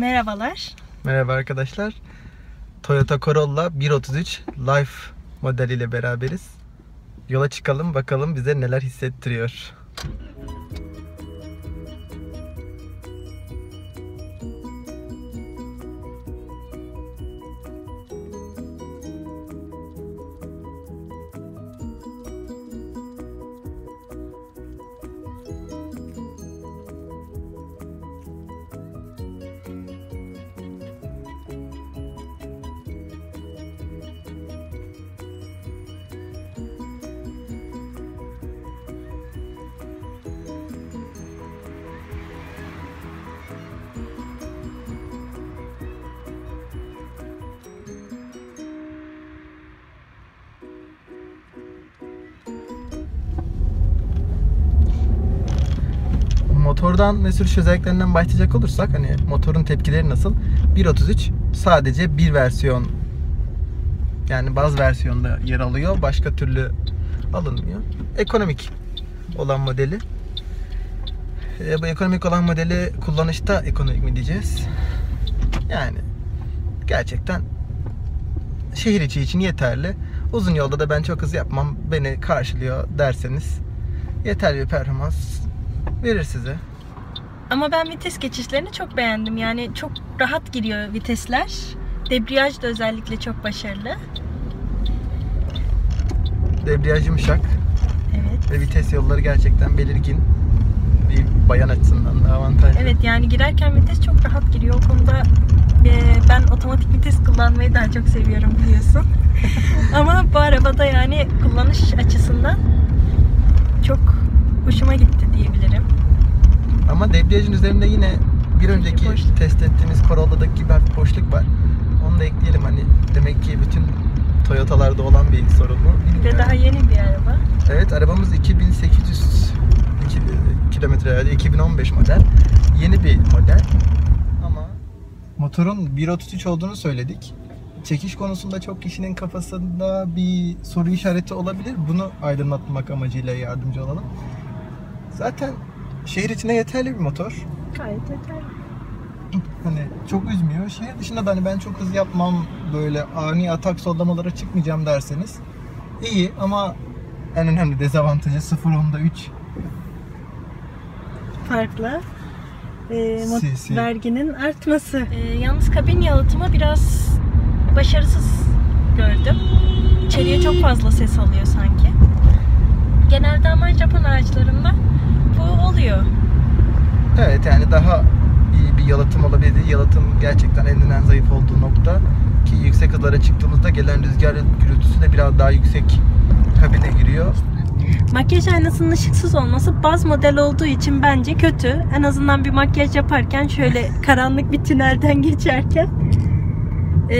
Merhabalar. Merhaba arkadaşlar. Toyota Corolla 1.33 Life modeliyle beraberiz. Yola çıkalım bakalım bize neler hissettiriyor. Motordan ve sürüş özelliklerinden başlayacak olursak hani motorun tepkileri nasıl? 1.33 sadece bir versiyon yani baz versiyonda yer alıyor. Başka türlü alınmıyor. Ekonomik olan modeli. E, bu ekonomik olan modeli kullanışta ekonomik mi diyeceğiz? Yani gerçekten şehir içi için yeterli. Uzun yolda da ben çok hız yapmam. Beni karşılıyor derseniz yeterli bir performans verir size. Ama ben vites geçişlerini çok beğendim. Yani çok rahat giriyor vitesler. Debriyaj da özellikle çok başarılı. Debriyaj yumuşak Evet. ve vites yolları gerçekten belirgin. Bir bayan açısından da avantajlı. Evet yani girerken vites çok rahat giriyor. O konuda e, ben otomatik vites kullanmayı daha çok seviyorum biliyorsun. Ama bu arabada yani kullanış açısından çok hoşuma gitti diyebilirim. Debriyajın üzerinde yine bir önceki boşluk. test ettiğimiz Corolla'daki gibi hafif boşluk var. Onu da ekleyelim hani. Demek ki bütün Toyota'larda olan bir sorun mu Bir de daha yeni bir araba. Evet arabamız 2800 iki- kilometre herhalde 2015 model. Yeni bir model. Ama motorun 1.33 olduğunu söyledik. Çekiş konusunda çok kişinin kafasında bir soru işareti olabilir. Bunu aydınlatmak amacıyla yardımcı olalım. Zaten şehir içine yeterli bir motor. Gayet yeterli. Hani çok üzmüyor. Şehir dışında da hani ben çok hız yapmam böyle ani atak sollamalara çıkmayacağım derseniz iyi ama en önemli dezavantajı 0.10'da 3 farklı. E, CC. verginin artması. E, yalnız kabin yalıtımı biraz başarısız gördüm. İçeriye çok fazla ses alıyor sanki. Genelde ama Japon araçlarında oluyor. Evet yani daha iyi bir yalıtım olabilir. Yalıtım gerçekten en zayıf olduğu nokta. Ki yüksek hızlara çıktığımızda gelen rüzgar gürültüsü de biraz daha yüksek kabine giriyor. Makyaj aynasının ışıksız olması baz model olduğu için bence kötü. En azından bir makyaj yaparken şöyle karanlık bir tünelden geçerken. E,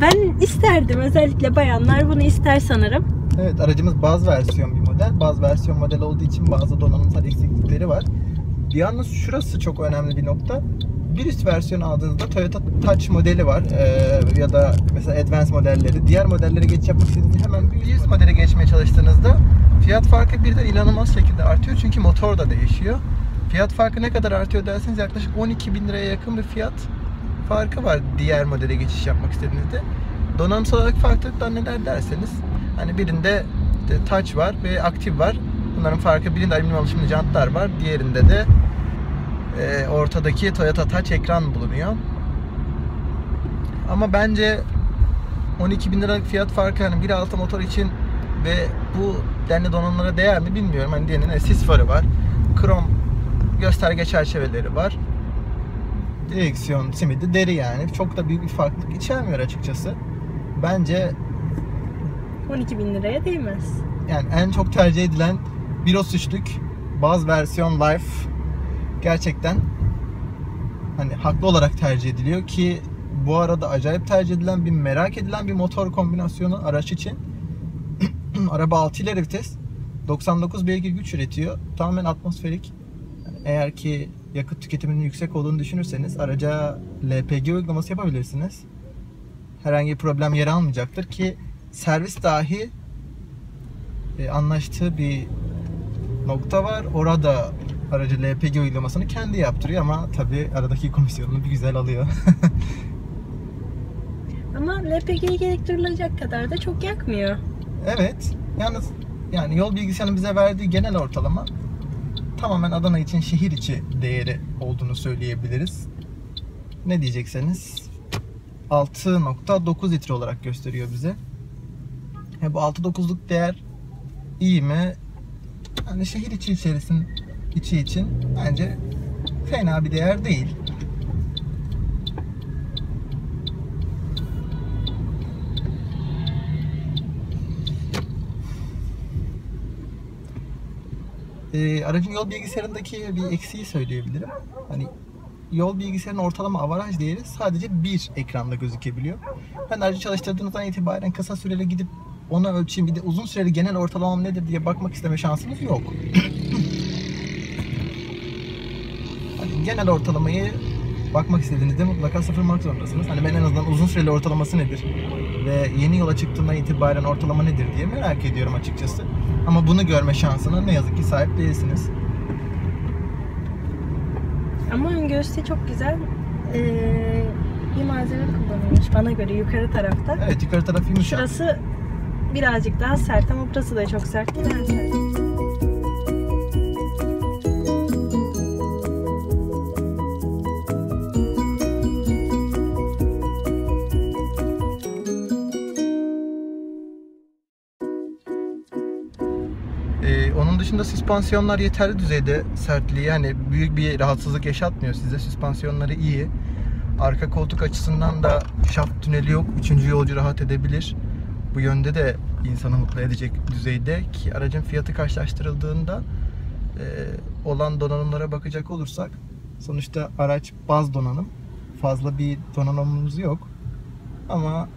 ben isterdim. Özellikle bayanlar bunu ister sanırım. Evet aracımız baz versiyon bir model. Baz versiyon model olduğu için bazı donanımsal eksiklikleri var. Yalnız şurası çok önemli bir nokta. Bir üst versiyon aldığınızda Toyota Touch modeli var Ee, ya da mesela Advance modelleri. Diğer modellere geçiş yapmak istediğinizde hemen bir üst modele geçmeye çalıştığınızda fiyat farkı birden inanılmaz şekilde artıyor çünkü motor da değişiyor. Fiyat farkı ne kadar artıyor derseniz yaklaşık 12 bin liraya yakın bir fiyat farkı var diğer modele geçiş yapmak istediğinizde. Donanımsal olarak farklılıklar neler derseniz hani birinde işte touch var ve aktif var. Bunların farkı birinde alüminyum alışımlı jantlar var. Diğerinde de e, ortadaki Toyota Touch ekran bulunuyor. Ama bence 12 bin liralık fiyat farkı hani 1.6 motor için ve bu denli donanımlara değer mi bilmiyorum. Hani diğerinin sis farı var. Krom gösterge çerçeveleri var. Direksiyon simidi deri yani. Çok da büyük bir farklılık içermiyor açıkçası. Bence 12 bin liraya değmez. yani en çok tercih edilen 1.33'lük baz versiyon Life gerçekten hani haklı olarak tercih ediliyor ki bu arada acayip tercih edilen bir merak edilen bir motor kombinasyonu araç için. Araba 6 ileri vites 99 beygir güç üretiyor. Tamamen atmosferik. Yani eğer ki yakıt tüketiminin yüksek olduğunu düşünürseniz araca LPG uygulaması yapabilirsiniz. Herhangi bir problem yer almayacaktır ki servis dahi e, anlaştığı bir nokta var. Orada aracı LPG uygulamasını kendi yaptırıyor ama tabi aradaki komisyonunu bir güzel alıyor. Ama LPG'yi gerektirilecek kadar da çok yakmıyor. evet. Yalnız yani yol bilgisayarının bize verdiği genel ortalama tamamen Adana için şehir içi değeri olduğunu söyleyebiliriz. Ne diyecekseniz 6.9 litre olarak gösteriyor bize. E bu 6.9'luk değer iyi mi? Yani şehir içi içerisin içi için bence fena bir değer değil. Ee, aracın yol bilgisayarındaki bir eksiği söyleyebilirim. Hani yol bilgisayarının ortalama avaraj değeri sadece bir ekranda gözükebiliyor. Ben aracı çalıştırdığınızdan itibaren kısa süreli gidip onu ölçeyim bir de uzun süreli genel ortalamam nedir diye bakmak isteme şansınız yok. hani genel ortalamayı bakmak istediğinizde mutlaka sıfırlamak zorundasınız. Hani ben en azından uzun süreli ortalaması nedir ve yeni yola çıktığımdan itibaren ortalama nedir diye merak ediyorum açıkçası. Ama bunu görme şansına ne yazık ki sahip değilsiniz. Ama ön göğüste çok güzel ee, bir malzeme kullanılmış bana göre yukarı tarafta. Evet yukarı tarafı yumuşak. Şurası birazcık daha sert ama burası da çok sert değil. Sert. Ee, onun dışında süspansiyonlar yeterli düzeyde sertliği yani büyük bir rahatsızlık yaşatmıyor size. Süspansiyonları iyi. Arka koltuk açısından da şaft tüneli yok. Üçüncü yolcu rahat edebilir. Bu yönde de insanı mutlu edecek düzeyde ki aracın fiyatı karşılaştırıldığında e, olan donanımlara bakacak olursak sonuçta araç baz donanım. Fazla bir donanımımız yok. Ama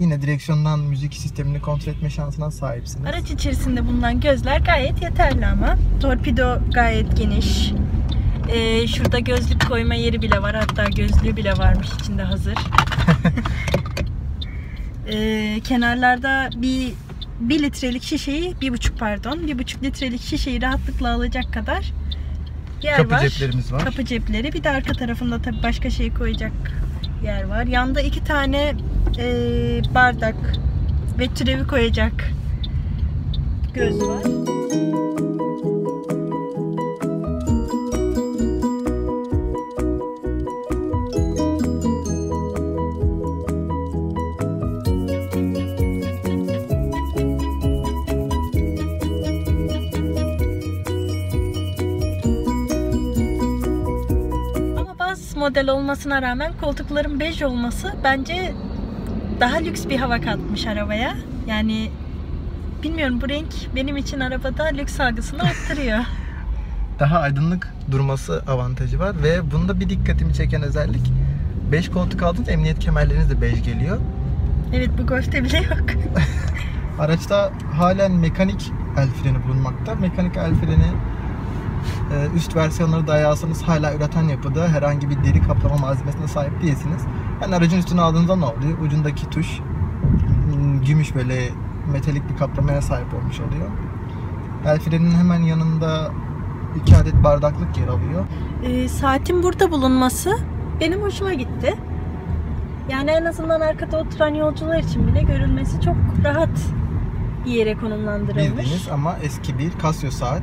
yine direksiyondan müzik sistemini kontrol etme şansına sahipsiniz. Araç içerisinde bulunan gözler gayet yeterli ama. Torpido gayet geniş. Ee, şurada gözlük koyma yeri bile var. Hatta gözlüğü bile varmış içinde hazır. Ee, kenarlarda bir 1 litrelik şişeyi, bir buçuk pardon, bir buçuk litrelik şişeyi rahatlıkla alacak kadar yer Kapı var. ceplerimiz var. Kapı cepleri. Bir de arka tarafında tabii başka şey koyacak yer var. Yanda iki tane e, bardak ve türevi koyacak göz var. Model olmasına rağmen koltukların bej olması bence daha lüks bir hava katmış arabaya. Yani bilmiyorum bu renk benim için arabada lüks algısını arttırıyor. daha aydınlık durması avantajı var ve bunda bir dikkatimi çeken özellik 5 koltuk aldığınız emniyet kemerleriniz de bej geliyor. evet bu Golf'te bile yok. Araçta halen mekanik el freni bulunmakta. Mekanik el freni üst versiyonları dayarsanız hala üreten yapıda herhangi bir deri kaplama malzemesine sahip değilsiniz. Yani aracın üstüne aldığınızda ne oluyor? Ucundaki tuş hmm, gümüş böyle metalik bir kaplamaya sahip olmuş oluyor. El freninin hemen yanında iki adet bardaklık yer alıyor. Ee, saatin burada bulunması benim hoşuma gitti. Yani en azından arkada oturan yolcular için bile görülmesi çok rahat bir yere konumlandırılmış. Bildiğiniz ama eski bir Casio saat.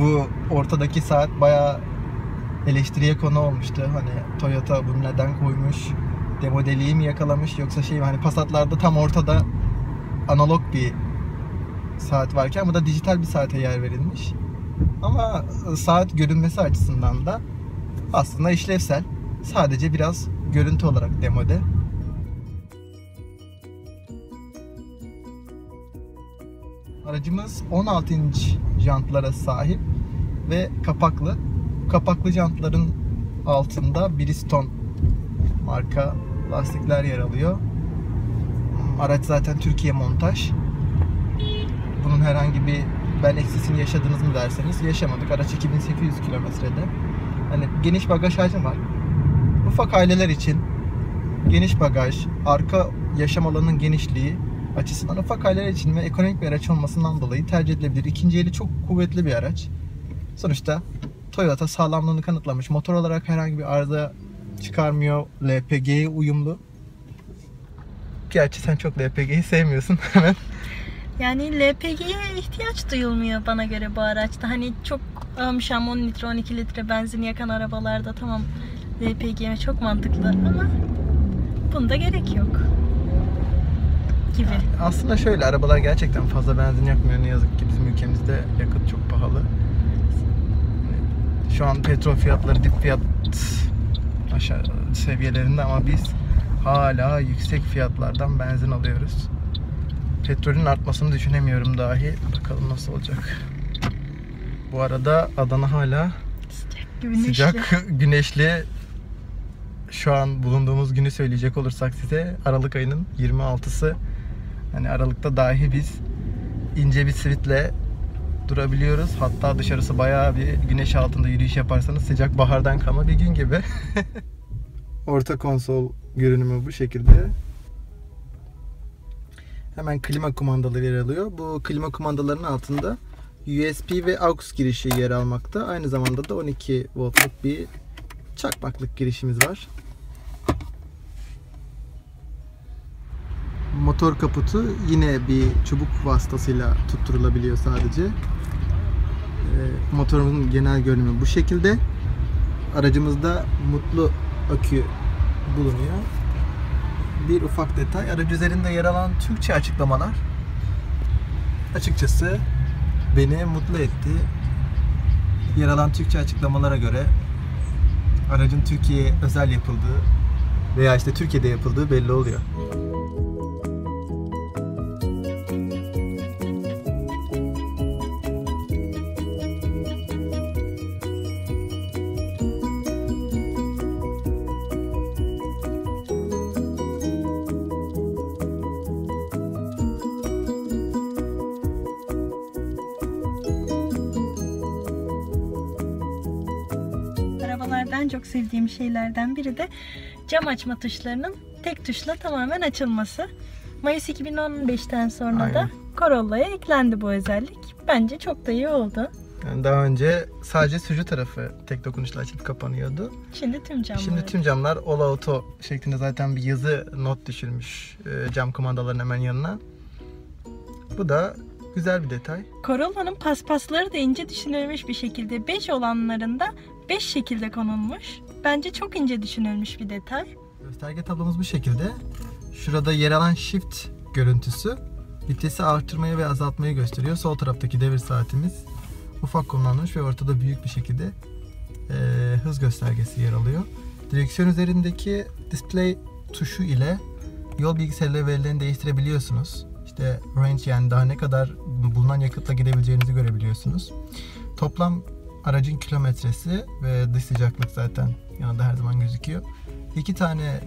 Bu ortadaki saat bayağı eleştiriye konu olmuştu. Hani Toyota bunu neden koymuş? Demodeliği mi yakalamış yoksa şey mi? Hani Passat'larda tam ortada analog bir saat varken bu da dijital bir saate yer verilmiş. Ama saat görünmesi açısından da aslında işlevsel. Sadece biraz görüntü olarak demode. Aracımız 16 inç jantlara sahip ve kapaklı. Kapaklı jantların altında Bridgestone marka lastikler yer alıyor. Araç zaten Türkiye montaj. Bunun herhangi bir ben eksisini yaşadınız mı derseniz yaşamadık. Araç 2800 kilometrede. Hani geniş bagaj hacmi var. Ufak aileler için geniş bagaj, arka yaşam alanının genişliği açısından ufak aileler için ve ekonomik bir araç olmasından dolayı tercih edilebilir. İkinci eli çok kuvvetli bir araç. Sonuçta Toyota sağlamlığını kanıtlamış. Motor olarak herhangi bir arıza çıkarmıyor. LPG'ye uyumlu. Gerçi sen çok LPG'yi sevmiyorsun hemen. Yani LPG'ye ihtiyaç duyulmuyor bana göre bu araçta. Hani çok amşam 10 litre 12 litre benzin yakan arabalarda tamam LPG çok mantıklı ama bunda gerek yok gibi. Aslında şöyle arabalar gerçekten fazla benzin yakmıyor ne yazık ki bizim ülkemizde yakıt çok pahalı. Şu an petrol fiyatları dip fiyat aşağı seviyelerinde ama biz hala yüksek fiyatlardan benzin alıyoruz. Petrolün artmasını düşünemiyorum dahi. Bakalım nasıl olacak. Bu arada Adana hala Sıcak, güneşli. sıcak, güneşli. Şu an bulunduğumuz günü söyleyecek olursak size Aralık ayının 26'sı. Hani Aralık'ta dahi biz ince bir sivitle durabiliyoruz. Hatta dışarısı bayağı bir güneş altında yürüyüş yaparsanız sıcak bahardan kalma bir gün gibi. Orta konsol görünümü bu şekilde. Hemen klima kumandaları yer alıyor. Bu klima kumandalarının altında USB ve AUX girişi yer almakta. Aynı zamanda da 12 voltluk bir çakmaklık girişimiz var. Motor kaputu yine bir çubuk vasıtasıyla tutturulabiliyor sadece. Ee, Motorumuzun genel görünümü bu şekilde. Aracımızda mutlu akü bulunuyor. Bir ufak detay, aracı üzerinde yer alan Türkçe açıklamalar açıkçası beni mutlu etti. Yer alan Türkçe açıklamalara göre aracın Türkiye'ye özel yapıldığı veya işte Türkiye'de yapıldığı belli oluyor. Çok sevdiğim şeylerden biri de cam açma tuşlarının tek tuşla tamamen açılması. Mayıs 2015'ten sonra da Aynen. Corolla'ya eklendi bu özellik. Bence çok da iyi oldu. Yani daha önce sadece sürücü tarafı tek dokunuşla açıp kapanıyordu. Şimdi tüm camlar. Şimdi tüm camlar All Auto şeklinde zaten bir yazı not düşürmüş e, cam kumandaların hemen yanına. Bu da güzel bir detay. Corolla'nın paspasları da ince düşünülmüş bir şekilde 5 olanlarında 5 şekilde konulmuş. Bence çok ince düşünülmüş bir detay. Gösterge tablomuz bu şekilde. Şurada yer alan shift görüntüsü vitesi artırmayı ve azaltmayı gösteriyor. Sol taraftaki devir saatimiz ufak kullanılmış ve ortada büyük bir şekilde e, hız göstergesi yer alıyor. Direksiyon üzerindeki display tuşu ile yol bilgisayarıyla verilerini değiştirebiliyorsunuz. İşte range yani daha ne kadar bulunan yakıtla gidebileceğinizi görebiliyorsunuz. Toplam aracın kilometresi ve dış sıcaklık zaten yanında her zaman gözüküyor. İki tane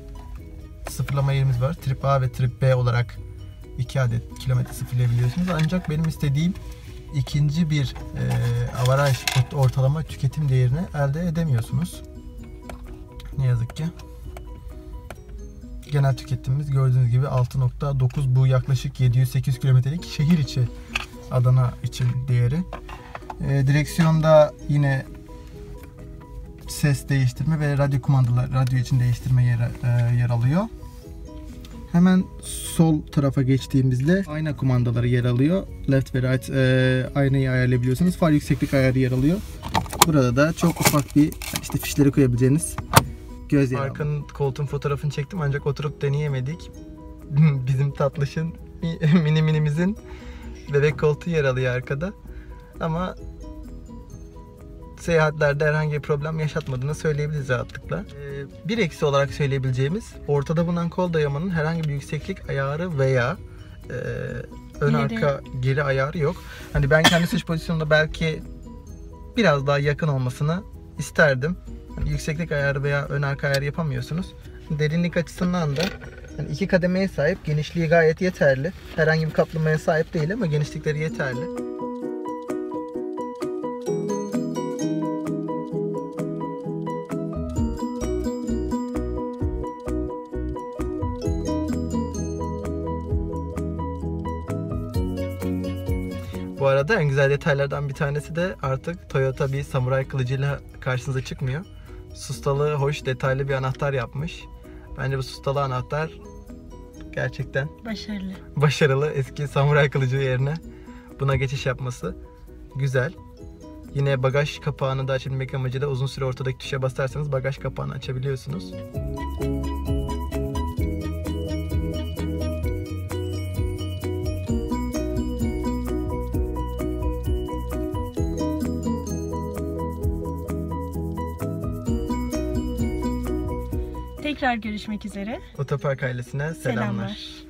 sıfırlama yerimiz var. Trip A ve Trip B olarak iki adet kilometre sıfırlayabiliyorsunuz. Ancak benim istediğim ikinci bir e, avaraj ortalama tüketim değerini elde edemiyorsunuz. Ne yazık ki. Genel tüketimimiz gördüğünüz gibi 6.9 bu yaklaşık 700-800 kilometrelik şehir içi Adana için değeri. E, direksiyonda yine ses değiştirme ve radyo kumandalar, radyo için değiştirme yer, e, yer alıyor. Hemen sol tarafa geçtiğimizde ayna kumandaları yer alıyor. Left ve right e, aynayı ayarlayabiliyorsunuz. Far yükseklik ayarı yer alıyor. Burada da çok ufak bir işte fişleri koyabileceğiniz göz yer Arkanın koltuğun fotoğrafını çektim ancak oturup deneyemedik. Bizim tatlışın mini minimizin bebek koltuğu yer alıyor arkada. Ama seyahatlerde herhangi bir problem yaşatmadığını söyleyebiliriz rahatlıkla. Ee, bir eksi olarak söyleyebileceğimiz ortada bulunan kol dayamanın herhangi bir yükseklik ayarı veya e, ön Geri. arka geri ayarı yok. Hani ben kendi sürüş pozisyonunda belki biraz daha yakın olmasını isterdim. Hani yükseklik ayarı veya ön arka ayarı yapamıyorsunuz. Derinlik açısından da hani iki kademeye sahip, genişliği gayet yeterli. Herhangi bir kaplamaya sahip değil ama genişlikleri yeterli. Bu arada en güzel detaylardan bir tanesi de artık Toyota bir samuray kılıcıyla karşınıza çıkmıyor. Sustalı, hoş, detaylı bir anahtar yapmış. Bence bu sustalı anahtar gerçekten Başarılı. başarılı. Eski samuray kılıcı yerine buna geçiş yapması güzel. Yine bagaj kapağını da açabilmek amacıyla uzun süre ortadaki tuşa basarsanız bagaj kapağını açabiliyorsunuz. Tekrar görüşmek üzere. Otopark ailesine selamlar. Selamlar.